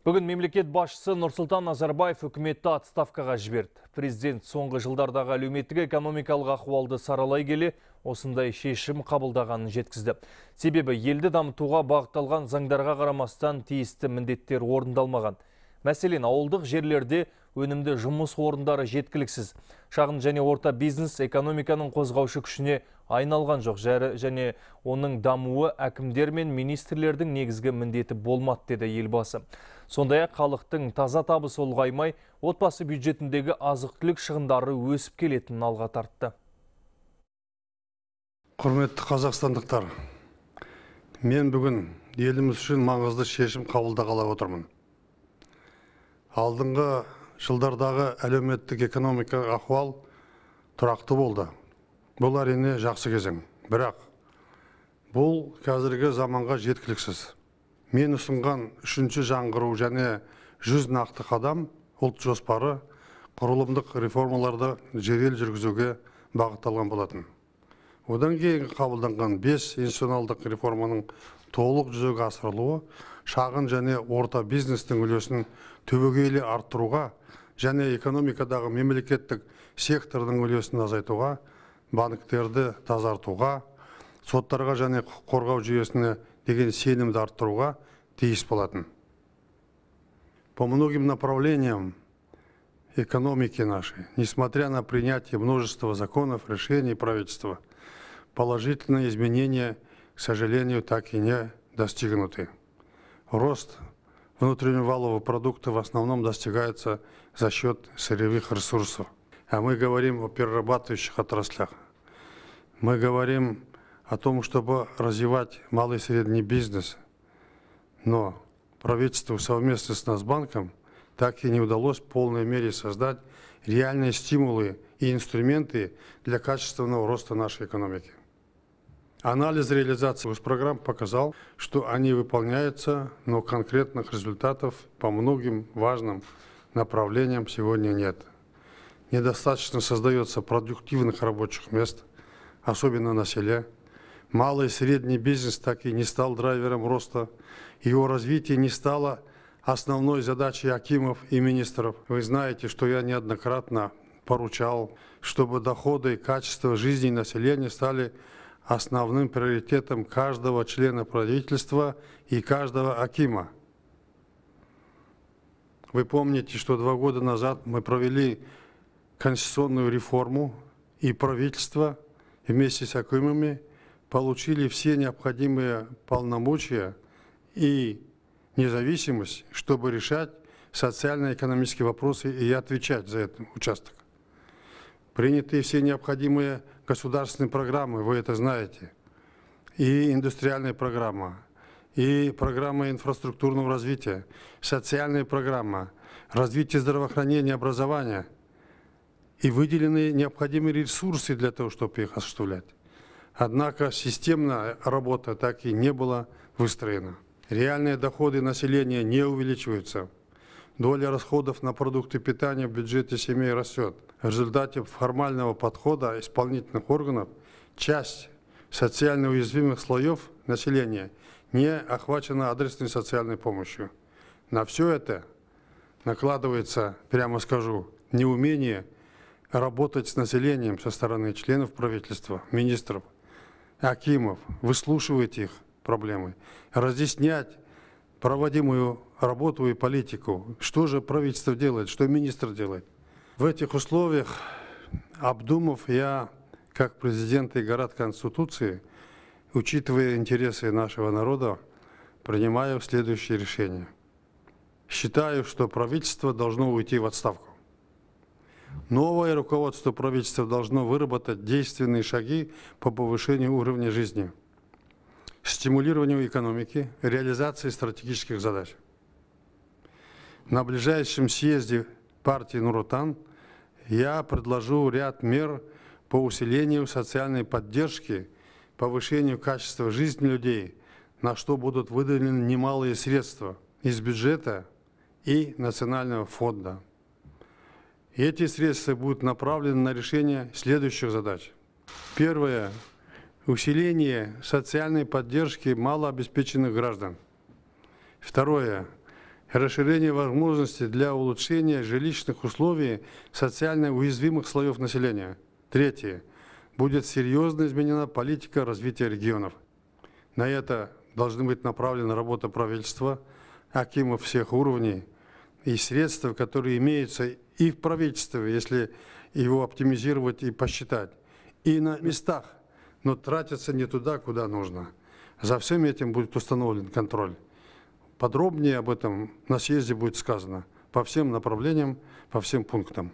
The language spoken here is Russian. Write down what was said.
Бүгін мемлекет басшысы Нұрсұлтан Назарбаев үкіметті отставкаға жіберді. Президент соңғы жылдардағы әлеуметтік экономикалық ахуалды саралай келе осындай шешім қабылдағанын жеткізді. Себебі елді дамытуға бағытталған заңдарға қарамастан тиісті міндеттер орындалмаған. Мәселен, ауылдық жерлерде өнімді жұмыс орындары жеткіліксіз. Шағын және орта бизнес экономиканың қозғаушы күшіне айналған жоқ жәрі және оның дамуы әкімдер мен министрлердің негізгі міндеті болмады деді елбасы. Сондай ақ халықтың таза табысы ұлғаймай, отбасы бюджетіндегі азық-түлік шығындары өсіп келетінін алға тартты. Құрметті қазақстандықтар, мен бүгін еліміз үшін маңызды шешім қабылдағалы отырмын. Алдыңғы жылдардағы әлеуметтік экономикалық ахуал тұрақты болды. Бұл әрине жақсы кезең. Бірақ бұл қазіргі заманға жеткіліксіз. Мен ұсынған үшінші жаңғыру және жүз нақты қадам ұлт жоспары құрылымдық реформаларды жедел жүргізуге бағытталған болатын. Одан кейін қабылданған бес институционалдық реформаның толық жүзеге асырылуы шағын және орта бизнестің үлесін түбегейлі арттыруға және экономикадағы мемлекеттік сектордың үлесін азайтуға банктерді тазартуға соттарға және құқық қорғау жүйесіне деген сенімді арттыруға тиіс болатын по многим направлениям экономики нашей несмотря на принятие множества законов решений правительства положительные изменения к сожалению так и не достигнуты рост внутреннего валового продукта в основном достигается за счет сырьевых ресурсов а мы говорим о перерабатывающих отраслях мы говорим о том, чтобы развивать малый и средний бизнес. Но правительству совместно с Нацбанком так и не удалось в полной мере создать реальные стимулы и инструменты для качественного роста нашей экономики. Анализ реализации программ показал, что они выполняются, но конкретных результатов по многим важным направлениям сегодня нет. Недостаточно создается продуктивных рабочих мест, особенно на селе, Малый и средний бизнес так и не стал драйвером роста. Его развитие не стало основной задачей акимов и министров. Вы знаете, что я неоднократно поручал, чтобы доходы и качество жизни населения стали основным приоритетом каждого члена правительства и каждого акима. Вы помните, что два года назад мы провели конституционную реформу, и правительство вместе с акимами получили все необходимые полномочия и независимость, чтобы решать социально-экономические вопросы и отвечать за этот участок. Приняты все необходимые государственные программы, вы это знаете, и индустриальная программа, и программа инфраструктурного развития, социальная программа, развитие здравоохранения, образования, и выделены необходимые ресурсы для того, чтобы их осуществлять. Однако системная работа так и не была выстроена. Реальные доходы населения не увеличиваются. Доля расходов на продукты питания в бюджете семей растет. В результате формального подхода исполнительных органов часть социально уязвимых слоев населения не охвачена адресной социальной помощью. На все это накладывается, прямо скажу, неумение работать с населением со стороны членов правительства, министров, Акимов, выслушивать их проблемы, разъяснять проводимую работу и политику. Что же правительство делает, что министр делает. В этих условиях, обдумав, я, как президент и гарант Конституции, учитывая интересы нашего народа, принимаю следующее решение. Считаю, что правительство должно уйти в отставку. Новое руководство правительства должно выработать действенные шаги по повышению уровня жизни, стимулированию экономики, реализации стратегических задач. На ближайшем съезде партии Нуротан я предложу ряд мер по усилению социальной поддержки, повышению качества жизни людей, на что будут выделены немалые средства из бюджета и национального фонда. Эти средства будут направлены на решение следующих задач. Первое. Усиление социальной поддержки малообеспеченных граждан. Второе. расширение возможностей для улучшения жилищных условий социально уязвимых слоев населения. Третье. Будет серьезно изменена политика развития регионов. На это должны быть направлена работа правительства, акимов всех уровней и средства, которые имеются и в правительстве, если его оптимизировать и посчитать, и на местах, но тратятся не туда, куда нужно. За всем этим будет установлен контроль. Подробнее об этом на съезде будет сказано по всем направлениям, по всем пунктам.